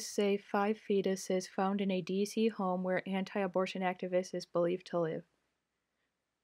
Police say five fetuses found in a DC home where anti abortion activist is believed to live.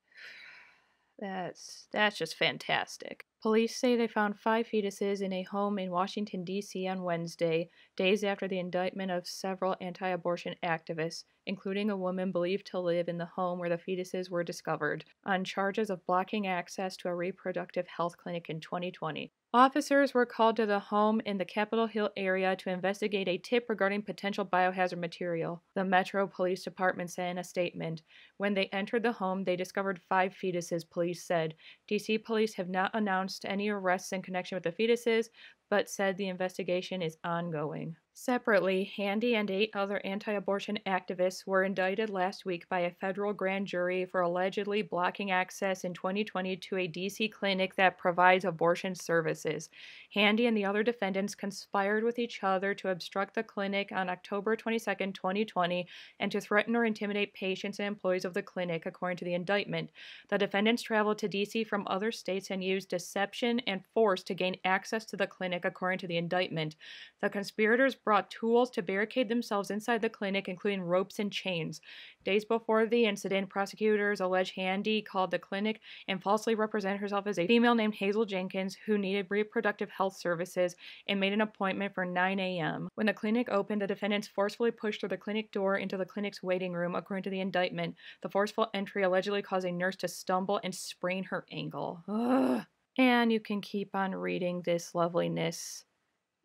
That's that's just fantastic. Police say they found five fetuses in a home in Washington D.C. on Wednesday, days after the indictment of several anti-abortion activists, including a woman believed to live in the home where the fetuses were discovered, on charges of blocking access to a reproductive health clinic in 2020. Officers were called to the home in the Capitol Hill area to investigate a tip regarding potential biohazard material, the Metro Police Department said in a statement. When they entered the home, they discovered five fetuses, police said. DC police have not announced any arrests in connection with the fetuses, but said the investigation is ongoing. Separately, Handy and eight other anti abortion activists were indicted last week by a federal grand jury for allegedly blocking access in 2020 to a DC clinic that provides abortion services. Handy and the other defendants conspired with each other to obstruct the clinic on October 22, 2020, and to threaten or intimidate patients and employees of the clinic, according to the indictment. The defendants traveled to DC from other states and used deception and force to gain access to the clinic, according to the indictment. The conspirators brought tools to barricade themselves inside the clinic, including ropes and chains. Days before the incident, prosecutors allege Handy called the clinic and falsely represented herself as a female named Hazel Jenkins who needed reproductive health services and made an appointment for 9 a.m. When the clinic opened, the defendants forcefully pushed through the clinic door into the clinic's waiting room, according to the indictment. The forceful entry allegedly caused a nurse to stumble and sprain her ankle. Ugh. And you can keep on reading this loveliness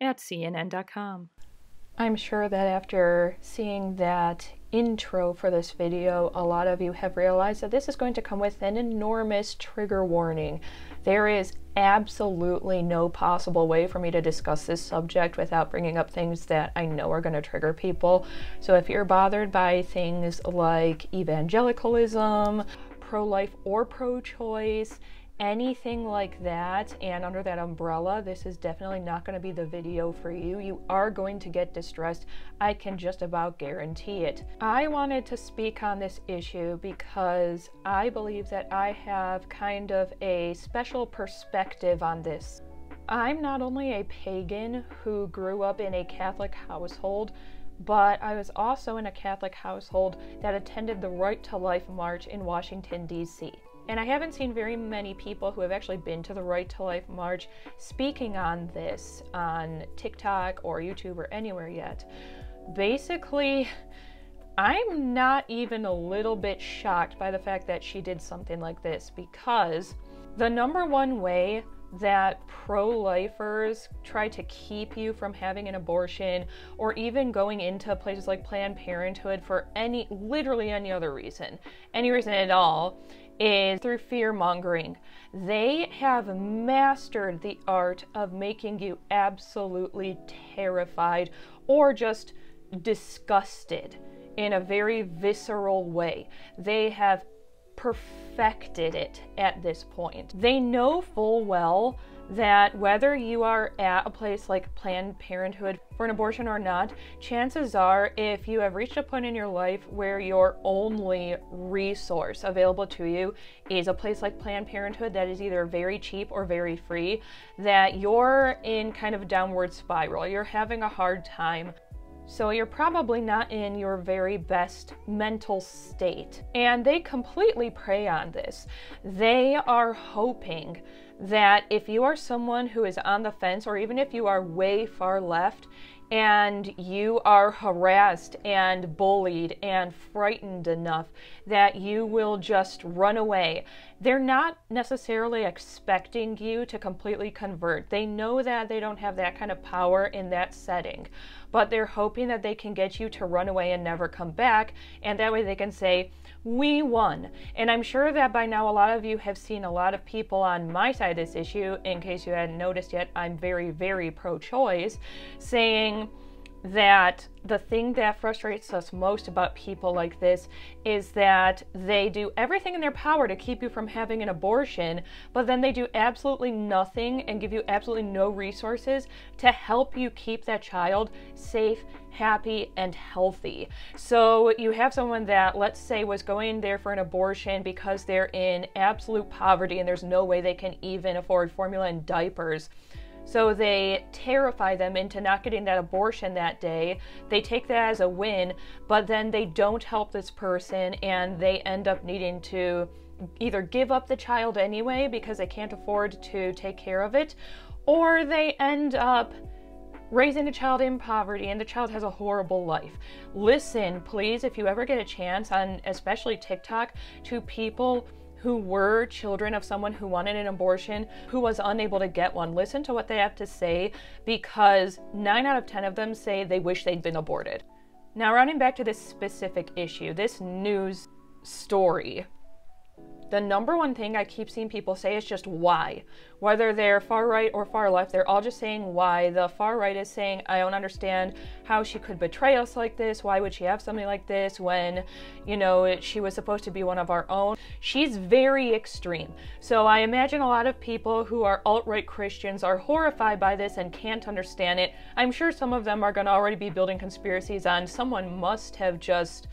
at CNN.com. I'm sure that after seeing that intro for this video, a lot of you have realized that this is going to come with an enormous trigger warning. There is absolutely no possible way for me to discuss this subject without bringing up things that I know are going to trigger people. So if you're bothered by things like evangelicalism, pro-life or pro-choice, anything like that and under that umbrella, this is definitely not going to be the video for you. You are going to get distressed. I can just about guarantee it. I wanted to speak on this issue because I believe that I have kind of a special perspective on this. I'm not only a pagan who grew up in a Catholic household, but I was also in a Catholic household that attended the Right to Life March in Washington, D.C. And I haven't seen very many people who have actually been to the Right to Life March speaking on this on TikTok or YouTube or anywhere yet. Basically, I'm not even a little bit shocked by the fact that she did something like this because the number one way that pro lifers try to keep you from having an abortion or even going into places like Planned Parenthood for any, literally any other reason, any reason at all, is through fear mongering. They have mastered the art of making you absolutely terrified or just disgusted in a very visceral way. They have perfected it at this point. They know full well that whether you are at a place like Planned Parenthood for an abortion or not, chances are if you have reached a point in your life where your only resource available to you is a place like Planned Parenthood that is either very cheap or very free, that you're in kind of a downward spiral. You're having a hard time so you're probably not in your very best mental state. And they completely prey on this. They are hoping that if you are someone who is on the fence, or even if you are way far left, and you are harassed and bullied and frightened enough that you will just run away. They're not necessarily expecting you to completely convert. They know that they don't have that kind of power in that setting, but they're hoping that they can get you to run away and never come back, and that way they can say, we won. And I'm sure that by now a lot of you have seen a lot of people on my side of this issue, in case you hadn't noticed yet, I'm very, very pro choice, saying, that the thing that frustrates us most about people like this is that they do everything in their power to keep you from having an abortion, but then they do absolutely nothing and give you absolutely no resources to help you keep that child safe, happy, and healthy. So you have someone that, let's say, was going there for an abortion because they're in absolute poverty and there's no way they can even afford formula and diapers So they terrify them into not getting that abortion that day. They take that as a win, but then they don't help this person and they end up needing to either give up the child anyway because they can't afford to take care of it, or they end up raising a child in poverty and the child has a horrible life. Listen, please, if you ever get a chance on especially TikTok to people who were children of someone who wanted an abortion who was unable to get one. Listen to what they have to say because 9 out of 10 of them say they wish they'd been aborted. Now, rounding back to this specific issue, this news story the number one thing I keep seeing people say is just why. Whether they're far right or far left, they're all just saying why. The far right is saying, I don't understand how she could betray us like this. Why would she have something like this when, you know, she was supposed to be one of our own? She's very extreme. So I imagine a lot of people who are alt right Christians are horrified by this and can't understand it. I'm sure some of them are going to already be building conspiracies on someone must have just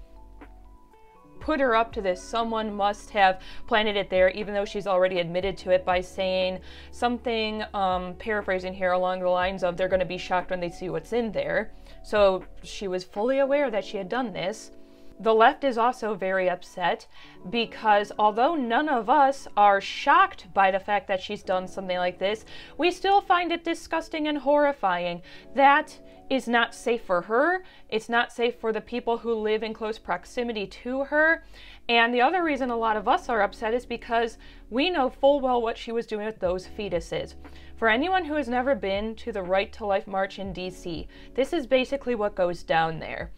put her up to this. Someone must have planted it there, even though she's already admitted to it by saying something, um, paraphrasing here, along the lines of they're going to be shocked when they see what's in there. So she was fully aware that she had done this. The left is also very upset because although none of us are shocked by the fact that she's done something like this, we still find it disgusting and horrifying. That is not safe for her. It's not safe for the people who live in close proximity to her. And the other reason a lot of us are upset is because we know full well what she was doing with those fetuses. For anyone who has never been to the Right to Life March in DC, this is basically what goes down there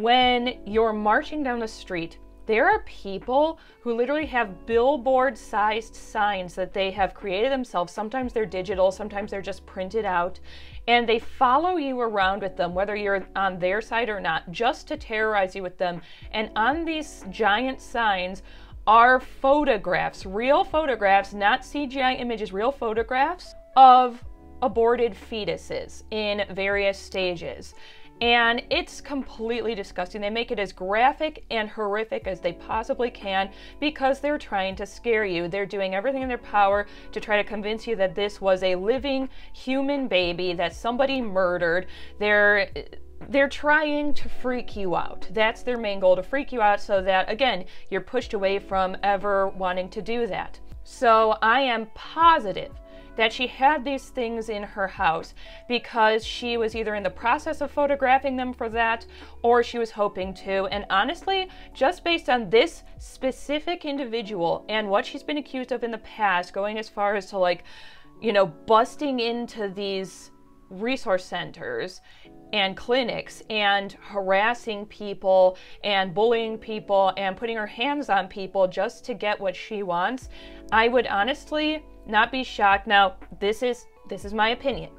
when you're marching down the street, there are people who literally have billboard sized signs that they have created themselves. Sometimes they're digital, sometimes they're just printed out. And they follow you around with them, whether you're on their side or not, just to terrorize you with them. And on these giant signs are photographs, real photographs, not CGI images, real photographs of aborted fetuses in various stages and it's completely disgusting. They make it as graphic and horrific as they possibly can because they're trying to scare you. They're doing everything in their power to try to convince you that this was a living human baby that somebody murdered. They're they're trying to freak you out. That's their main goal to freak you out so that again, you're pushed away from ever wanting to do that. So I am positive that she had these things in her house because she was either in the process of photographing them for that or she was hoping to. And honestly, just based on this specific individual and what she's been accused of in the past, going as far as to like, you know, busting into these resource centers and clinics and harassing people and bullying people and putting her hands on people just to get what she wants, I would honestly not be shocked. Now, this is this is my opinion.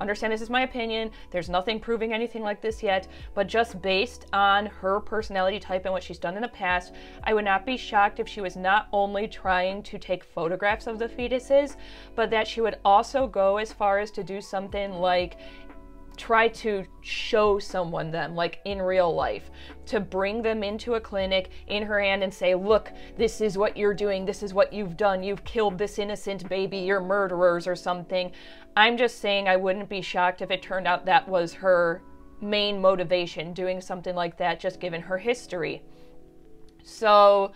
Understand this is my opinion. There's nothing proving anything like this yet, but just based on her personality type and what she's done in the past, I would not be shocked if she was not only trying to take photographs of the fetuses, but that she would also go as far as to do something like try to show someone them like in real life to bring them into a clinic in her hand and say look this is what you're doing. This is what you've done. You've killed this innocent baby. You're murderers or something. I'm just saying i wouldn't be shocked if it turned out that was her main motivation doing something like that just given her history. So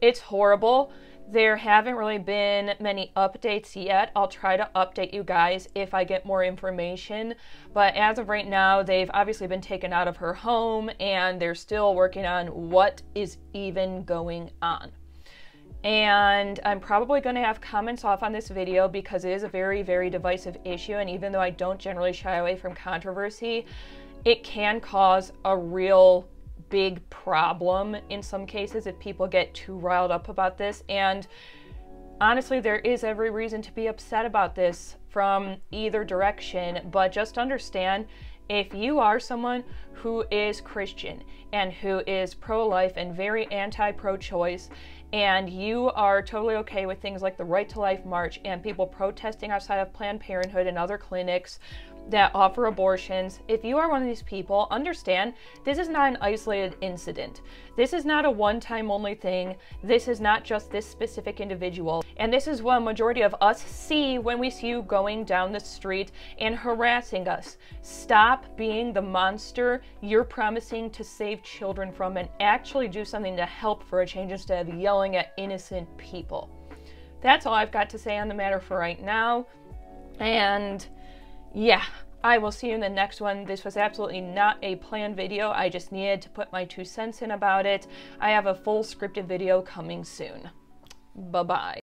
it's horrible there haven't really been many updates yet. I'll try to update you guys if I get more information. But as of right now, they've obviously been taken out of her home and they're still working on what is even going on. And I'm probably going to have comments off on this video because it is a very, very divisive issue. And even though I don't generally shy away from controversy, it can cause a real big problem in some cases if people get too riled up about this. And honestly, there is every reason to be upset about this from either direction, but just understand if you are someone who is Christian and who is pro life and very anti pro choice, and you are totally okay with things like the Right to Life March and people protesting outside of Planned Parenthood and other clinics, that offer abortions, if you are one of these people, understand this is not an isolated incident. This is not a one time only thing. This is not just this specific individual. And this is what a majority of us see when we see you going down the street and harassing us. Stop being the monster you're promising to save children from and actually do something to help for a change instead of yelling at innocent people. That's all I've got to say on the matter for right now. And yeah, I will see you in the next one. This was absolutely not a planned video. I just needed to put my two cents in about it. I have a full scripted video coming soon. Bye-bye.